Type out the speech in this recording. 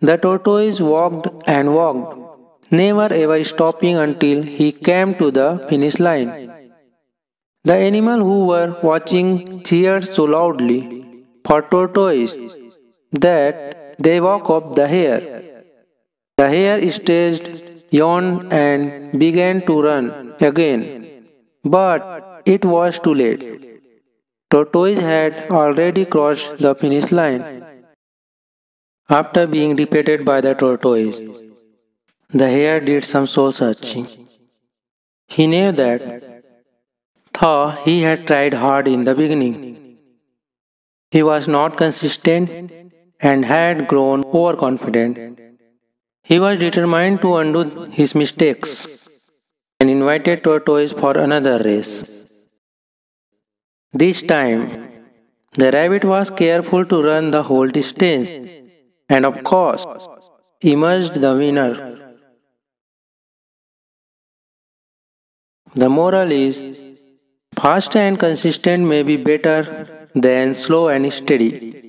The tortoise walked and walked, never ever stopping until he came to the finish line. The animals who were watching cheered so loudly for tortoise that they woke up the hare. The hare staged, yawned, and began to run again, but it was too late. Tortoise had already crossed the finish line. After being defeated by the tortoise, the hare did some soul searching. He knew that though he had tried hard in the beginning, he was not consistent and had grown overconfident. He was determined to undo his mistakes and invited Tortoise for another race. This time, the rabbit was careful to run the whole distance and, of course, emerged the winner. The moral is fast and consistent may be better than slow and steady.